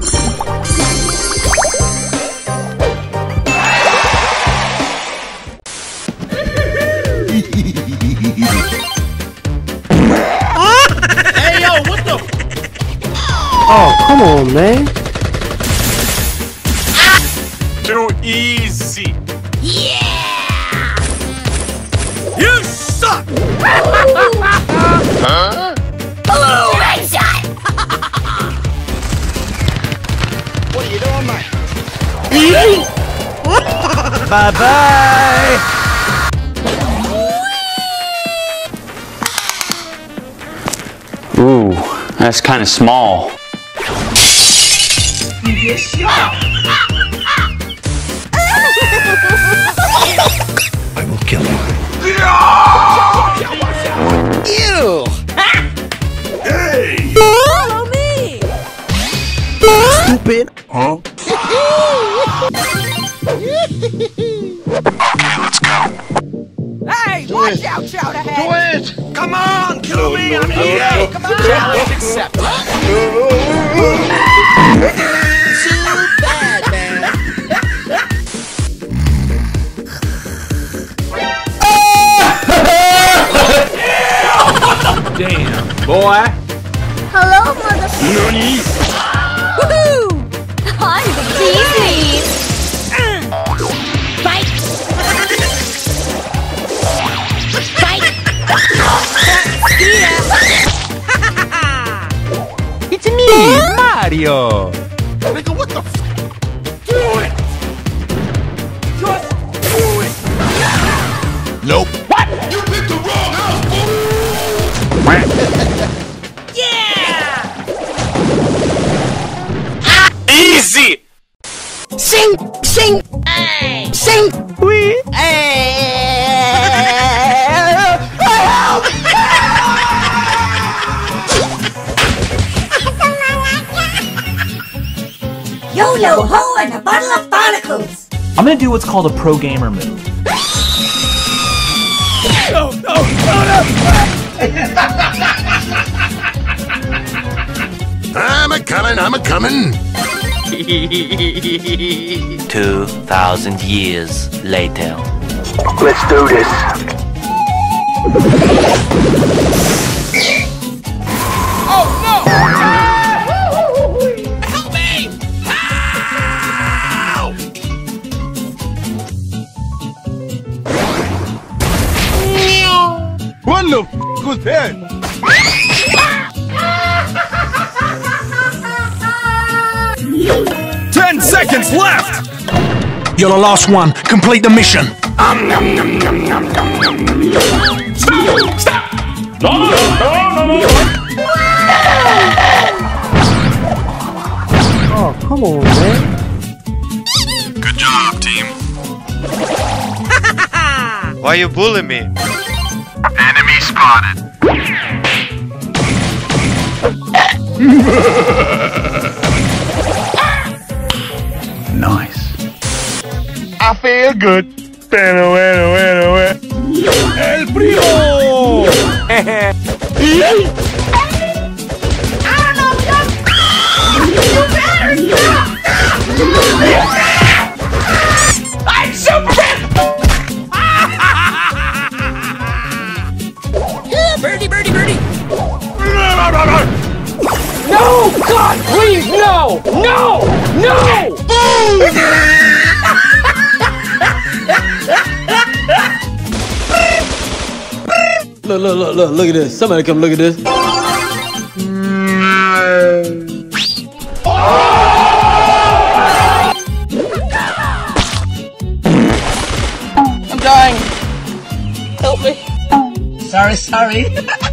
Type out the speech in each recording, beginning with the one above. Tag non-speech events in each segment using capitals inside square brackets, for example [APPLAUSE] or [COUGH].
[LAUGHS] Oh, come on, man. Too easy. Bye bye. Ooh, that's kind of small. I will kill you. Ew. Hey! Follow me! Stupid. Hey, watch out, shout ahead! Do it. Come on, kill me. I'm here. Come on. Challenge accepted. Too bad, man. Damn, boy. Hello, mother... Woohoo! Mario. Yo-yo ho and a bottle of barnacles! I'm gonna do what's called a pro gamer move. No, no, no, no. I'm a coming, I'm a coming. [LAUGHS] 2,000 years later. Let's do this. The f was that? Ten seconds left. You're the last one. Complete the mission. Stop! Oh, come on, man. Good job, team. [LAUGHS] Why you bully me? Enemy spotted. [LAUGHS] nice. I feel good. Bueno, bueno, bueno, bueno. El primo. [LAUGHS] No! God, please, no! No! No! Boom! look, look, look, look, look at this. Somebody come look at this. I'm dying. Help me. Sorry, sorry. [LAUGHS]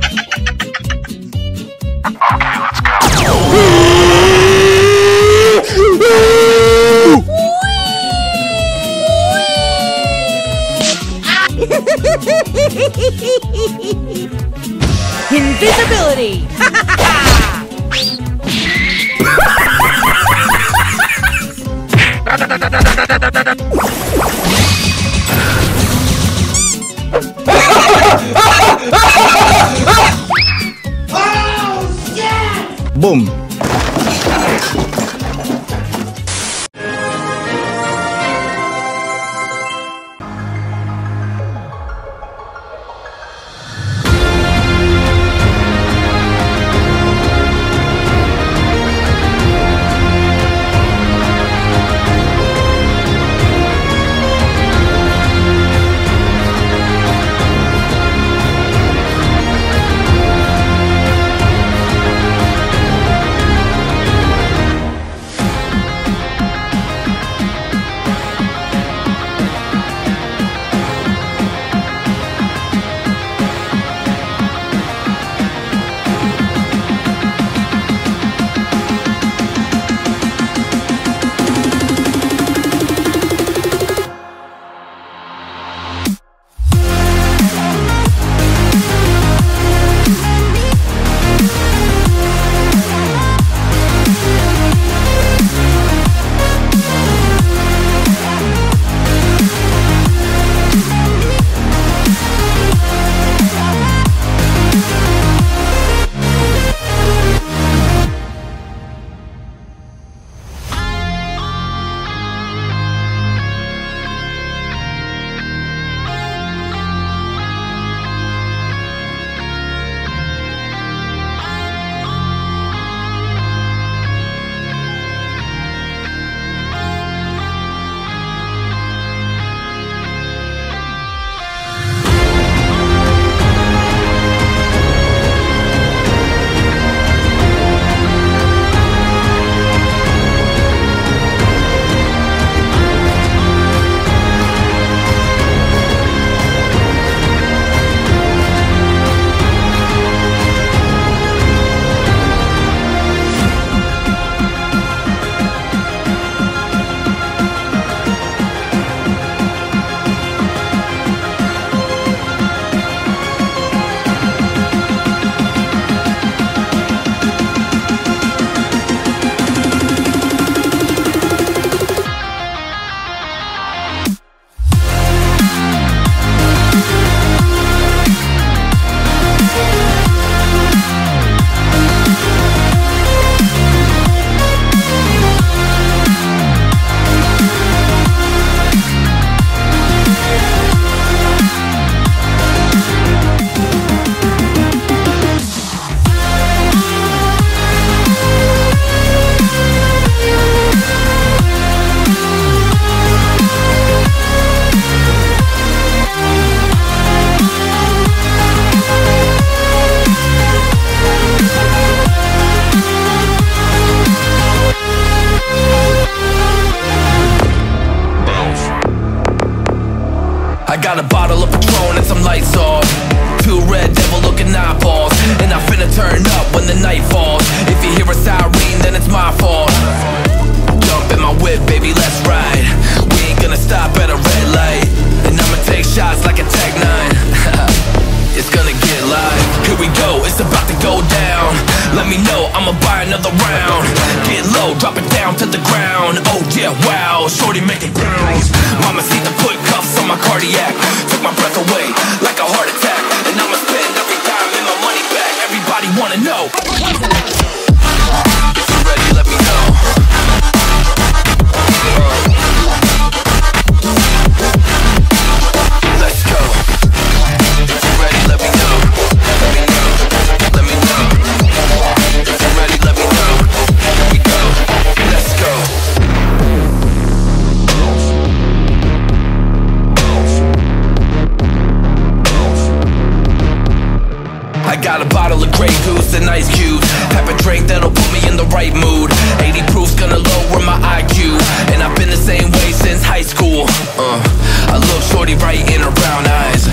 Boom. Got a bottle of Patron and some lights off. Two red devil looking eyeballs. And I finna turn up when the night falls. If you hear a siren, then it's my fault. Jump in my whip, baby, let's ride. We ain't gonna stop at a red light. And I'ma take shots like a Tech 9. [LAUGHS] it's gonna Let me know, I'ma buy another round. Get low, drop it down to the ground. Oh yeah, wow, shorty make it bounce. Mama see the put cuffs on my cardiac. Took my breath away like a heart attack. And I'ma spend every dime and my money back. Everybody wanna know. Bottle of Grey Goose and ice cubes. Have a drink that'll put me in the right mood. 80 proof's gonna lower my IQ. And I've been the same way since high school. Uh, I look shorty right in her brown eyes.